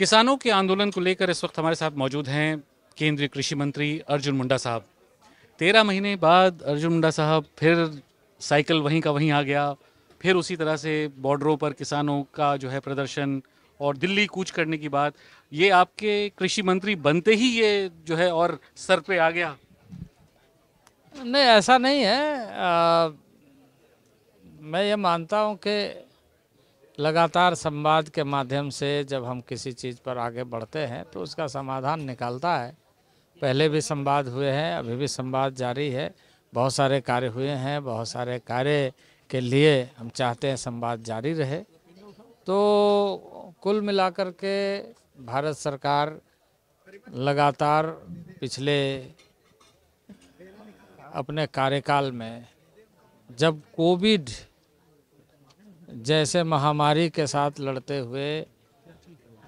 किसानों के आंदोलन को लेकर इस वक्त हमारे साथ मौजूद हैं केंद्रीय कृषि मंत्री अर्जुन मुंडा साहब। तेरह महीने बाद अर्जुन मुंडा साहब फिर साइकिल वहीं का वहीं आ गया फिर उसी तरह से बॉर्डरों पर किसानों का जो है प्रदर्शन और दिल्ली कूच करने की बात। ये आपके कृषि मंत्री बनते ही ये जो है और सर पे आ गया। नहीं ऐसा नहीं है। आ, मैं ये मानता हूँ कि लगातार संवाद के माध्यम से जब हम किसी चीज़ पर आगे बढ़ते हैं तो उसका समाधान निकालता है। पहले भी संवाद हुए हैं, अभी भी संवाद जारी है। बहुत सारे कार्य हुए हैं, बहुत सारे कार्य के लिए हम चाहते हैं संवाद जारी रहे। तो कुल मिलाकर के भारत सरकार लगातार पिछले अपने कार्यकाल में जब कोविड जैसे महामारी के साथ लड़ते हुए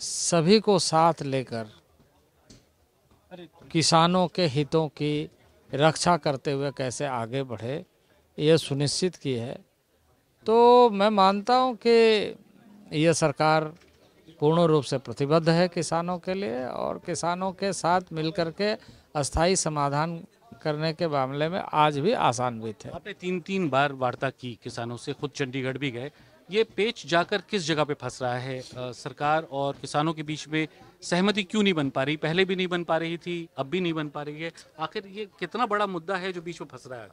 सभी को साथ लेकर किसानों के हितों की रक्षा करते हुए कैसे आगे बढ़े, ये सुनिश्चित की है। तो मैं मानता हूँ कि ये सरकार पूर्ण रूप से प्रतिबद्ध है किसानों के लिए और किसानों के साथ मिलकर के अस्थाई समाधान करने के मामले में आज भी आसान्वित है। आपने तीन तीन बार वार्ता की किसानों से, खुद चंडीगढ़ भी गए। ये पेच जाकर किस जगह पे फंस रहा है? आ, सरकार और किसानों के बीच में सहमति क्यों नहीं बन पा रही? पहले भी नहीं बन पा रही थी अब भी नहीं बन पा रही है। आखिर ये कितना बड़ा मुद्दा है जो बीच में फंस रहा है?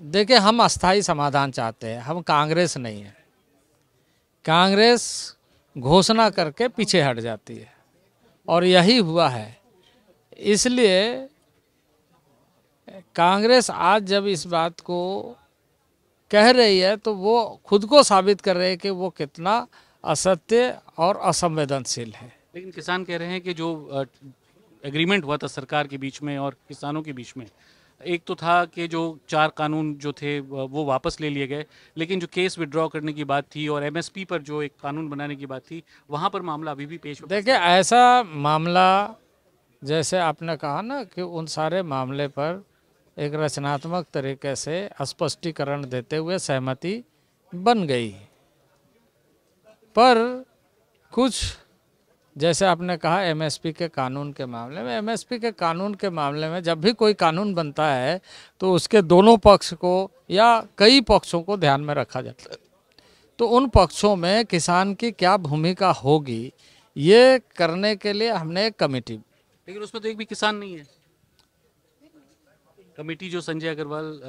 देखिए हम अस्थाई समाधान चाहते हैं। हम कांग्रेस नहीं है। कांग्रेस घोषणा करके पीछे हट जाती है। और यही हुआ है। इसलिए कांग्रेस आज जब इस बात को कह रही है तो वो खुद को साबित कर रहे हैं कि वो कितना असत्य और असंवेदनशील है। लेकिन किसान कह रहे हैं कि जो एग्रीमेंट हुआ था सरकार के बीच में और किसानों के बीच में एक तो था कि जो चार कानून जो थे वो वापस ले लिए गए लेकिन जो केस विड्रॉ करने की बात थी और एमएसपी पर जो एक कानून बनाने की बात थी वहाँ पर मामला अभी भी पेश देखिए ऐसा मामला जैसे आपने कहा ना कि उन सारे मामले पर एक रचनात्मक तरीके से स्पष्टीकरण देते हुए सहमति बन गई। पर कुछ, जैसे आपने कहा एमएसपी के कानून के मामले में एमएसपी के कानून के मामले में जब भी कोई कानून बनता है तो उसके दोनों पक्ष को या कई पक्षों को ध्यान में रखा जाता है। तो उन पक्षों में किसान की क्या भूमिका होगी, ये करने के लिए हमने एक कमेटी लेकिन उसमें तो एक भी किसान नहीं है। कमेटी जो संजय अग्रवाल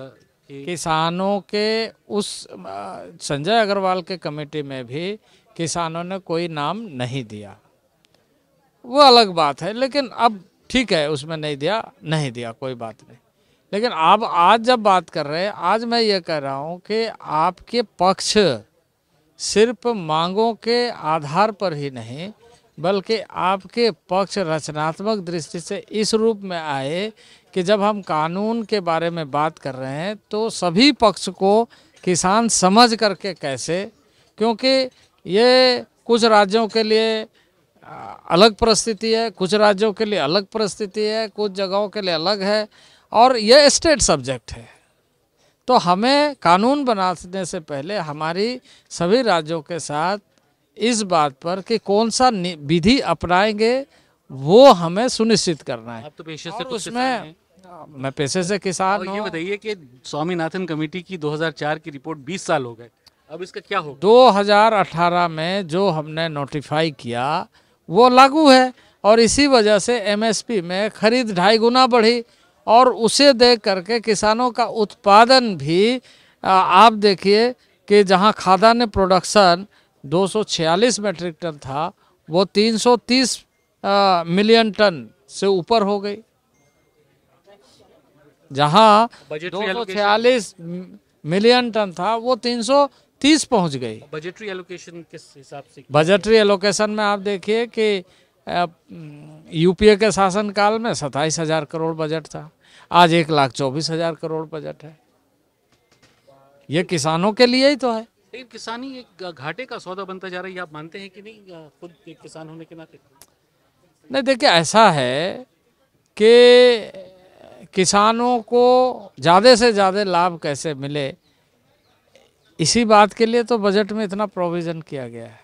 किसानों के उस संजय अग्रवाल के कमेटी में भी किसानों ने कोई नाम नहीं दिया। वो अलग बात है, लेकिन अब ठीक है, उसमें नहीं दिया नहीं दिया, कोई बात नहीं। लेकिन अब, आज जब बात कर रहे हैं, आज मैं ये कह रहा हूँ कि आपके पक्ष सिर्फ़ मांगों के आधार पर ही नहीं, बल्कि आपके पक्ष रचनात्मक दृष्टि से इस रूप में आए कि जब हम कानून के बारे में बात कर रहे हैं तो सभी पक्ष को किसान समझ करके कैसे? क्योंकि ये कुछ राज्यों के लिए अलग परिस्थिति है कुछ राज्यों के लिए अलग परिस्थिति है कुछ जगहों के लिए अलग है और ये स्टेट सब्जेक्ट है। तो हमें कानून बनाने से पहले हमारी सभी राज्यों के साथ इस बात पर कि कौन सा विधि अपनाएँगे वो हमें सुनिश्चित करना है। तो पेशे से उसमें मैं पैसे से किसान हूँ ये बताइए कि स्वामीनाथन कमेटी की 2004 की रिपोर्ट 20 साल हो गए। अब इसका क्या हो 2018 में जो हमने नोटिफाई किया वो लागू है और इसी वजह से एमएसपी में खरीद ढाई गुना बढ़ी और उसे देख करके किसानों का उत्पादन भी आप देखिए कि जहाँ खाद्यान्न प्रोडक्शन 246 मैट्रिक टन था वो 330 मिलियन टन से ऊपर हो गई। जहाँ दो मिलियन टन था वो 330 पहुँच गई। बजटरी एलोकेशन किस हिसाब से बजटरी एलोकेशन में आप देखिए कि यूपीए के शासनकाल में सत्ताईस हज़ार करोड़ बजट था। आज एक लाख चौबीस हज़ार करोड़ बजट है। ये किसानों के लिए ही तो है। लेकिन किसानी एक घाटे का सौदा बनता जा रहा है आप मानते हैं कि नहीं? खुद एक किसान होने के नाते नहीं देखिए ऐसा है कि किसानों को ज़्यादा से ज़्यादा लाभ कैसे मिले? इसी बात के लिए तो बजट में इतना प्रोविज़न किया गया है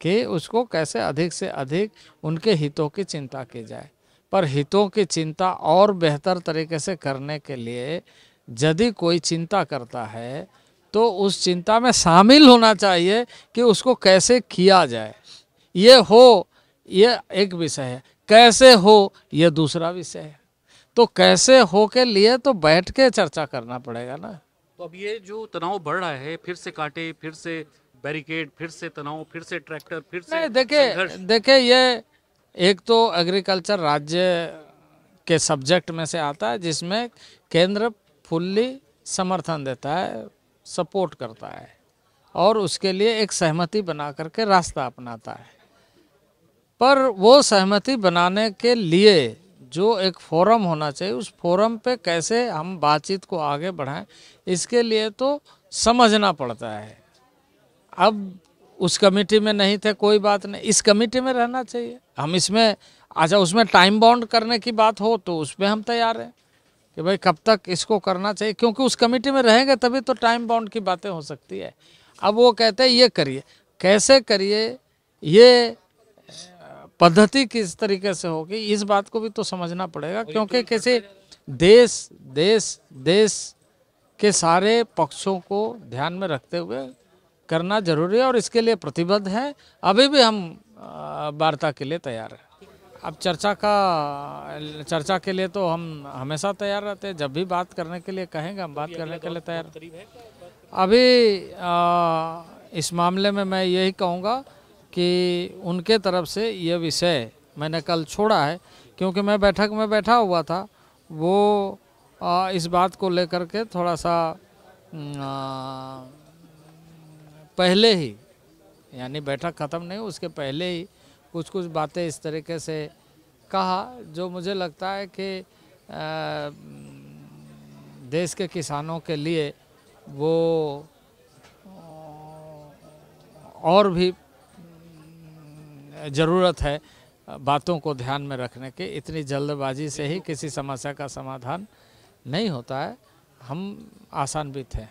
कि उसको कैसे अधिक से अधिक उनके हितों की चिंता की जाए। पर हितों की चिंता और बेहतर तरीके से करने के लिए यदि कोई चिंता करता है तो उस चिंता में शामिल होना चाहिए कि उसको कैसे किया जाए। ये हो, ये एक विषय है। कैसे हो, ये दूसरा विषय है। तो कैसे हो के लिए तो बैठ के चर्चा करना पड़ेगा ना। तो अब ये जो तनाव बढ़ रहा है फिर से कांटे फिर से बैरिकेड फिर से तनाव फिर से ट्रैक्टर फिर से नहीं देखिए देखिए ये एक तो एग्रीकल्चर राज्य के सब्जेक्ट में से आता है जिसमें केंद्र फुल्ली समर्थन देता है सपोर्ट करता है और उसके लिए एक सहमति बना करके रास्ता अपनाता है। पर वो सहमति बनाने के लिए जो एक फोरम होना चाहिए, उस फोरम पे कैसे हम बातचीत को आगे बढ़ाएँ, इसके लिए तो समझना पड़ता है। अब उस कमेटी में नहीं थे, कोई बात नहीं। इस कमेटी में रहना चाहिए। हम इसमें अच्छा उसमें टाइम बाउंड करने की बात हो तो उसमें हम तैयार हैं कि भाई कब तक इसको करना चाहिए, क्योंकि उस कमेटी में रहेंगे तभी तो टाइम बाउंड की बातें हो सकती है। अब वो कहते हैं, ये करिए। कैसे करिए? ये पद्धति किस तरीके से होगी इस बात को भी तो समझना पड़ेगा क्योंकि किसी देश देश देश के सारे पक्षों को ध्यान में रखते हुए करना ज़रूरी है और इसके लिए प्रतिबद्ध है। अभी भी हम वार्ता के लिए तैयार हैं। अब चर्चा का चर्चा के लिए तो हम हमेशा तैयार रहते हैं। जब भी बात करने के लिए कहेंगे हम बात करने के लिए तैयार अभी अ, इस मामले में मैं यही कहूँगा कि उनके तरफ़ से ये विषय मैंने कल छोड़ा है क्योंकि मैं बैठक में बैठा हुआ था। वो अ, इस बात को लेकर के थोड़ा सा अ, पहले ही यानी बैठक ख़त्म नहीं उसके पहले ही कुछ कुछ बातें इस तरीके से कहा जो मुझे लगता है कि देश के किसानों के लिए वो और भी ज़रूरत है बातों को ध्यान में रखने के। इतनी जल्दबाजी से ही किसी समस्या का समाधान नहीं होता है। हम आसान भी हैं